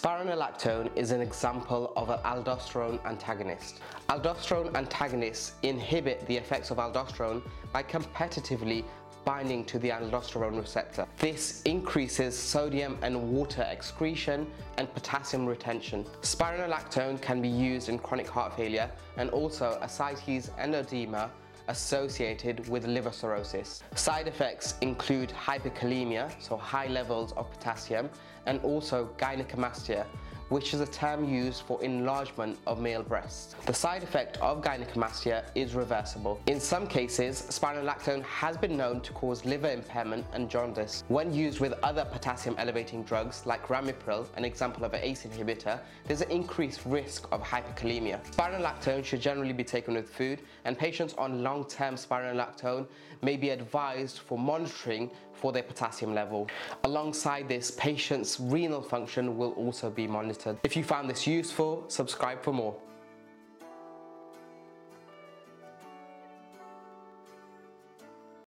Spironolactone is an example of an aldosterone antagonist. Aldosterone antagonists inhibit the effects of aldosterone by competitively binding to the aldosterone receptor. This increases sodium and water excretion and potassium retention. Spironolactone can be used in chronic heart failure and also ascites and edema associated with liver cirrhosis. Side effects include hyperkalemia, so high levels of potassium, and also gynecomastia, which is a term used for enlargement of male breasts. The side effect of gynecomastia is reversible. In some cases, spironolactone has been known to cause liver impairment and jaundice. When used with other potassium elevating drugs like ramipril, an example of an ACE inhibitor, there's an increased risk of hyperkalemia. Spironolactone should generally be taken with food and patients on long-term spironolactone may be advised for monitoring for their potassium level. Alongside this, patients' renal function will also be monitored. If you found this useful, subscribe for more.